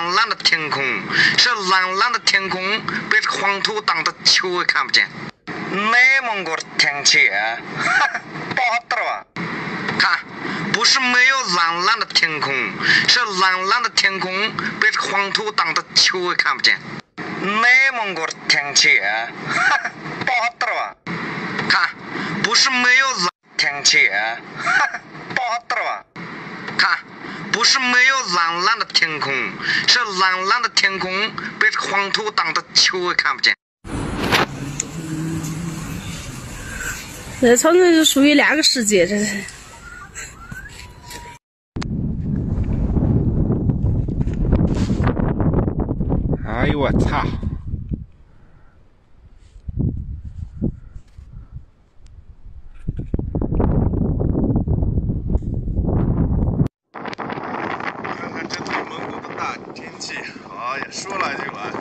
蓝蓝的天空，是蓝蓝的天空被黄土挡得球也看不见。内蒙古的天气，哈哈，不好得了。看，不是没有蓝蓝的天空，是蓝蓝的天空被黄土挡得球也看不见。内蒙古的天气，哈哈，不好得了。看，不是没有蓝天气，哈哈，不好得了。看，不是没有蓝蓝的天空，是蓝蓝的天空被黄土挡的球也看不见。这长城是属于两个世界，这是。哎呦我操！大天气，哎呀，说来就来。